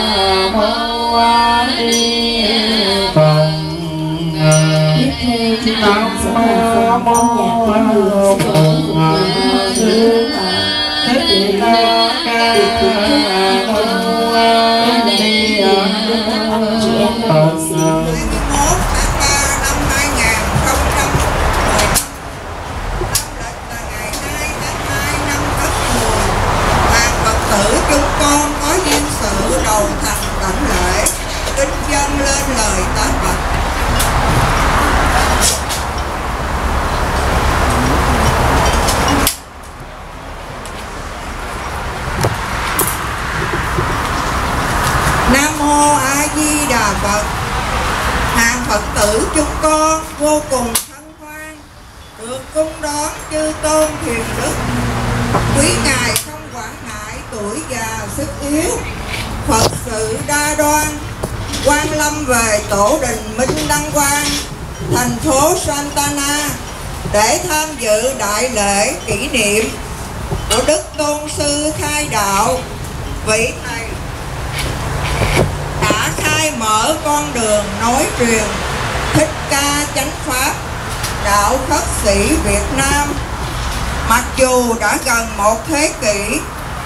ca Mô A Di Đà Phật. Hàng Phật tử chúng con vô cùng hân hoan, được cung đón chư tôn thiền đức. Quý ngài không quản ngại tuổi già sức yếu, Phật sự đa đoan, quan lâm về tổ đình Minh Đăng Quang, thành phố Santana để tham dự đại lễ kỷ niệm của Đức Tôn Sư Khai Đạo. Vị thầy khai mở con đường nối truyền. Thích ca chánh pháp, đạo khất sĩ Việt Nam. Mặc dù đã gần một thế kỷ,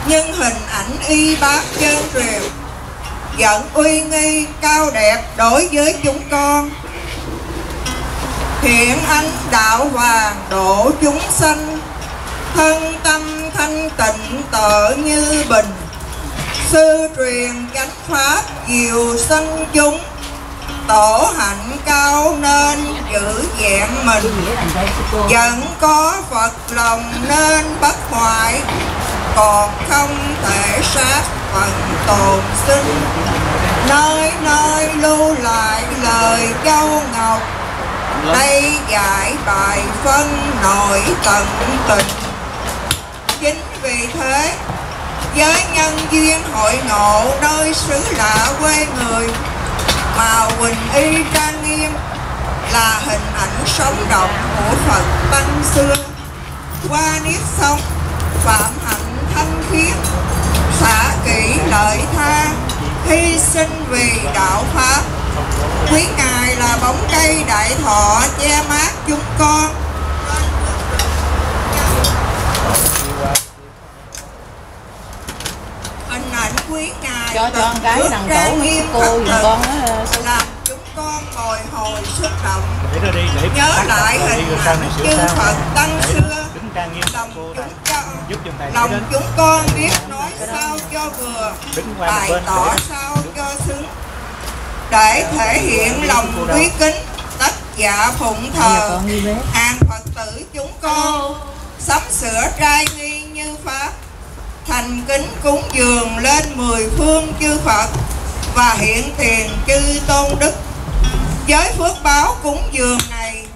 nhưng hình ảnh y bác chân truyền vẫn uy nghi cao đẹp đối với chúng con. Hiện anh đạo hoàng độ chúng sanh, thân tâm thanh tịnh tợ như bình sư truyền chánh pháp diệu sân chúng, tổ hạnh cao nên giữ vẹn mình. Vẫn có phật lòng nên bất hoại, còn không thể sát phần tồn sinh. Nơi nơi lưu lại lời châu ngọc, đây giải bài phân nội tận tình. Chính vì thế với nhân duyên hội ngộ nơi xứ lạ quê người. Màu quỳnh y trang nghiêm là hình ảnh sống động của phật tăng xưa. Qua niết sống, phạm hạnh thanh khiết xả kỹ lợi tha, hy sinh vì đạo pháp. Quý ngài là bóng cây đại thọ che mát chúng con hình ảnh quý ngài cho cho con cái trang nó nghiêm cô tử, con nó sư làm chúng con bồi hồi xúc động. Để nó đi để nhớ lại hình ảnh chư sao Phật tăng để xưa đứng trang nghiêm lòng cô chúng con giúp giùm thầy lòng đến. chúng con biết nói sao cho vừa đứng qua một bày bên tỏ để sao cho xứng. Để thể hiện lòng quý kính tất dạ phụng thờ. hàng phật tử chúng con sắm sửa trai nghi như pháp thành kính cúng dường lên mười phương chư phật và hiện tiền chư tôn đức. Với phước báo cúng dường này,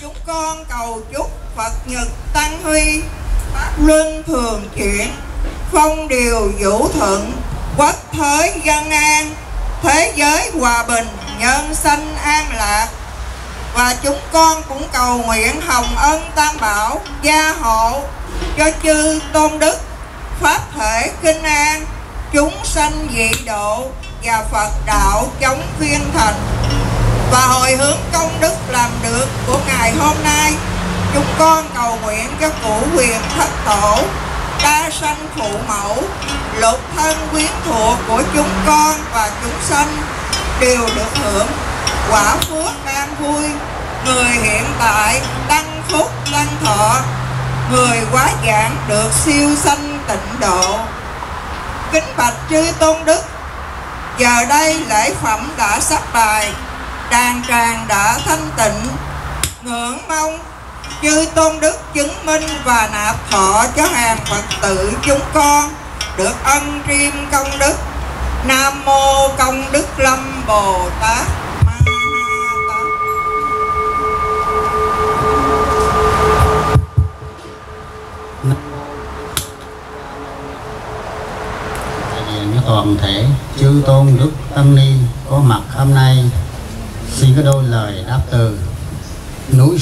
chúng con cầu chúc phật nhật tăng huy, pháp luân thường chuyển, phong điều vũ thuận quốc thới dân an, thế giới hòa bình, nhân sanh an lạc. Và chúng con cũng cầu nguyện hồng ân tam bảo gia hộ cho chư tôn đức pháp thể kinh an, chúng sanh dị độ và phật đạo chống viên thành và hồi hướng công đức làm được của ngày hôm nay, chúng con cầu nguyện cho cụ quyền thất tổ đa sanh phụ mẫu, lục thân quyến thuộc của chúng con và chúng sanh đều được hưởng quả phước an vui. Người hiện tại tăng phúc tăng thọ, người quá giảng được siêu sanh tịnh độ. Kính bạch chư tôn đức, giờ đây lễ phẩm đã sắp bài đàn tràng đã thanh tịnh. Ngưỡng mong chư tôn đức chứng minh và nạp thọ cho hàng phật tử chúng con được ân riêng công đức. Nam mô công đức lâm bồ tát.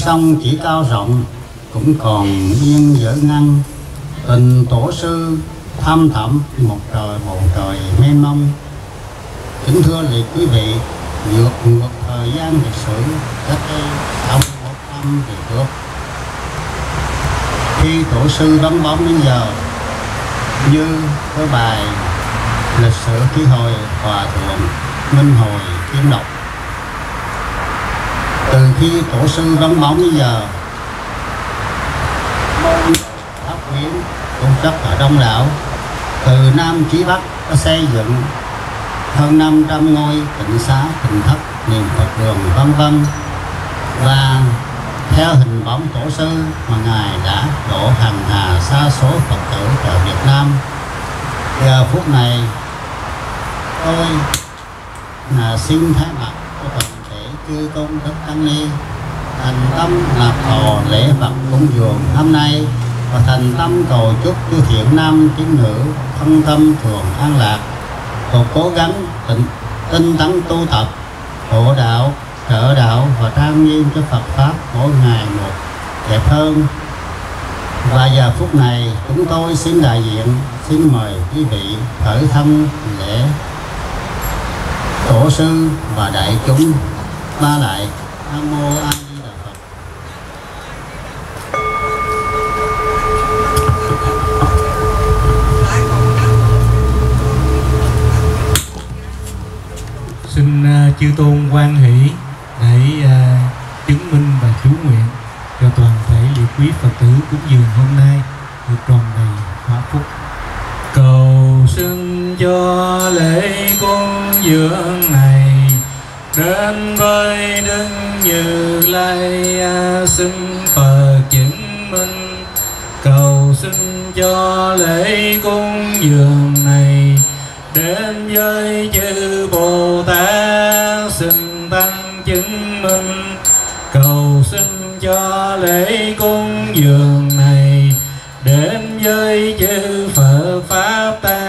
Sông chỉ cao rộng, cũng còn yên dở ngăn. Tình tổ sư tham thẳm, một trời bầu trời mênh mông. Kính thưa liệt quý vị, vượt ngược thời gian lịch sử, cách đây trong một năm về trước. Khi tổ sư đóng bóng đến giờ, như cái bài lịch sử ký hồi hòa thượng minh hồi kiếm độc từ khi tổ sư vắng bóng bây giờ. Môn pháp quyến cũng rất ở đông đảo từ nam chí bắc, có xây dựng hơn 500 ngôi tịnh xá, tịnh thất, niệm phật đường, vân vân. Và theo hình bóng tổ sư mà ngài đã đổ hàng hà xa số phật tử ở việt nam. Giờ phút này, tôi là xin thay mặt chư tôn đức tăng ni. Thành tâm nạp thọ lễ vật cúng dường hôm nay và thành tâm cầu chúc chư thiện nam tín nữ thân tâm thường an lạc. Và cố gắng tinh, tinh tấn tu tập hộ đạo trợ đạo và trang nghiêm cho Phật pháp mỗi ngày một đẹp hơn. Và giờ phút này chúng tôi xin đại diện xin mời quý vị khởi thân lễ. Tổ sư và đại chúng ba lại. Nam mô a di đà phật. Xin uh, chư tôn quan hỷ để uh, à, chứng minh và chú nguyện cho toàn thể liệt quý phật tử cúng dường hôm nay được tròn đầy hóa phúc. Cầu xin cho lễ cúng dường này đến với đức như lai à, xin phật chứng minh. Cầu xin cho lễ cung dường này. Đến với chư bồ tát xin tăng chứng minh. Cầu xin cho lễ cung dường này. Đến với chư Phật pháp tăng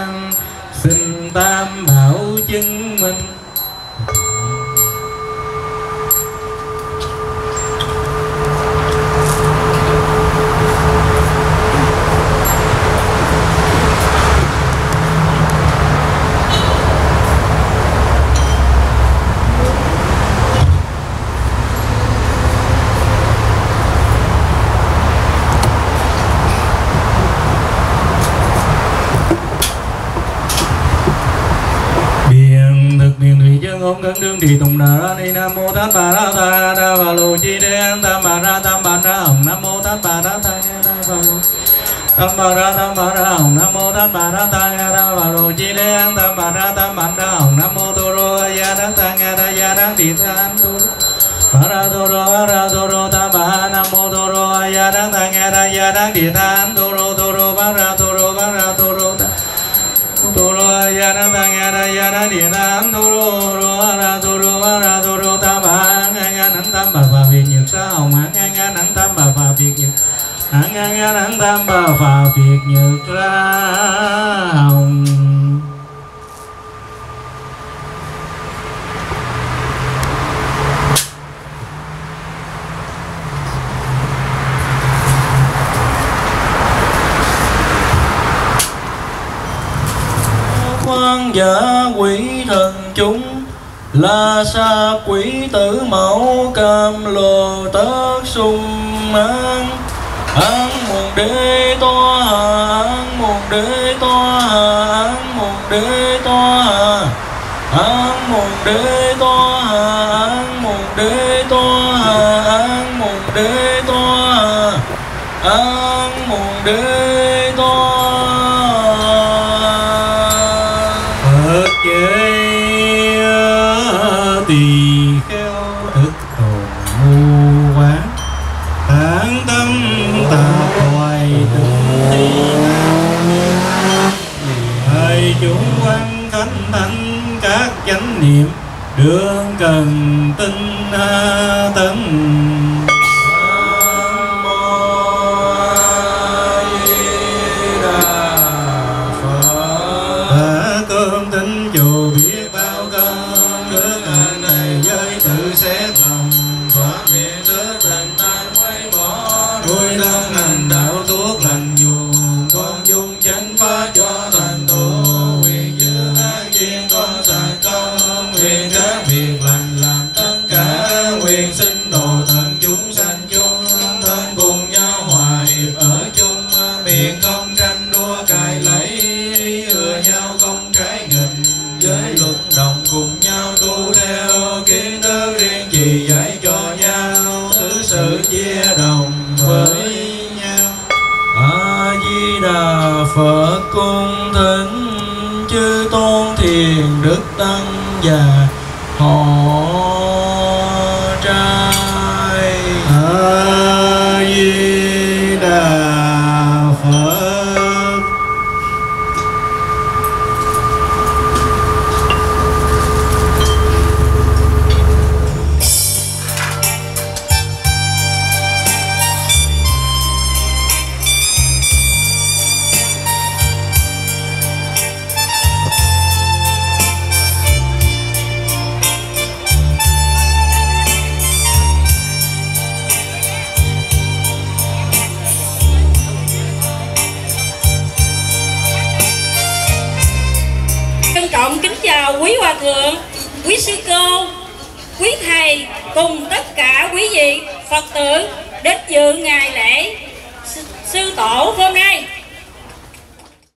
chân đương thì tùng đà ra ni nam mô tát bà ra ta đa bà lô chi đen tam bà ra tam bà ra hồng nam mô tát bà ra ta đa bà lô tam bà ra tam bà ra hồng nam mô tát bà ra ta đa bà lô chi đen tam bà ra tam bà ra hồng nam mô tô rô ya đăng ta nga đa ya đăng tỳ than tu Para ra tô rô ta ba nam mô toro ya đăng ta nga đa ya đăng tỳ than toro ra tô rô para ra tô Toro ya na ta nga ra ya na di na toro ro ra toro ra toro ta ba nga nga nắng tam bà phà việt nhật sa hồng nga nga nắng tam bà phà việt nhật nga nga nắng tam bà phà việt nhật ra hồng quan giả quỷ thần chúng là sa quỷ tử mẫu cam lồ tất sung an an mùng đế to hà an mùng đế to hà an mùng đế to hà an mùng đế to hà an mùng đế to hà an mùng đế to hà an mùng đế Phật tỳ kheo thực tồn ngu quán tán tâm tà hoài từng thi Thầy chúng quan thánh thánh các chánh niệm đương cần tinh tấn. trì dạy cho nhau thứ sự chia đồng với nhau. A di đà phật cung thỉnh chư tôn thiền đức tăng già. Hòa thượng quý sư cô, quý thầy cùng tất cả quý vị phật tử đến dự ngày lễ sư tổ hôm nay.